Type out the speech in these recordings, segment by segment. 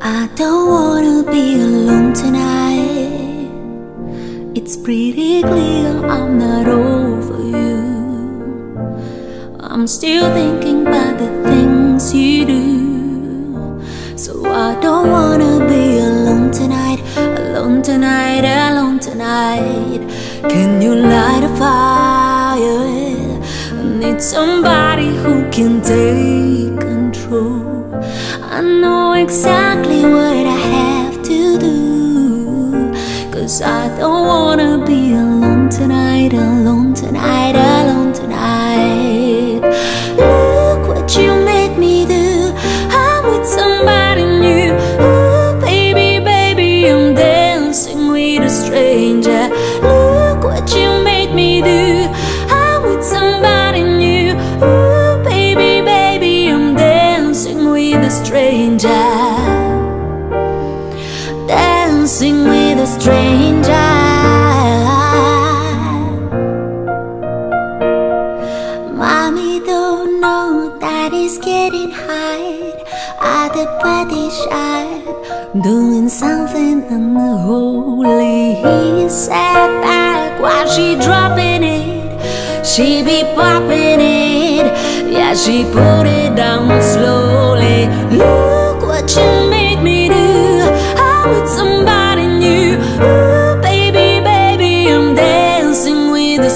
I don't wanna be alone tonight. It's pretty clear I'm not over you. I'm still thinking about the things you do. So I don't wanna be alone tonight, alone tonight, alone tonight. Can you light a fire? Somebody who can take control. I know exactly what I have to do. Cause I don't wanna be Dancing with a stranger. Mommy don't know that he's getting high at the body shop, doing something unholy. He sat back while she dropping it, she be popping it, yeah she put it down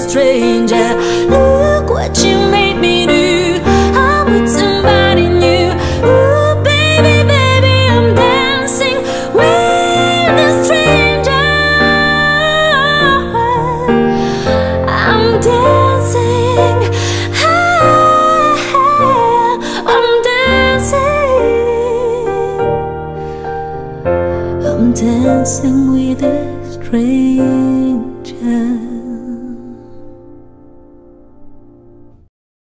stranger. Look what you made me do. I'm with somebody new. Ooh, baby, baby, I'm dancing with a stranger. I'm dancing. I'm dancing. I'm dancing with a stranger.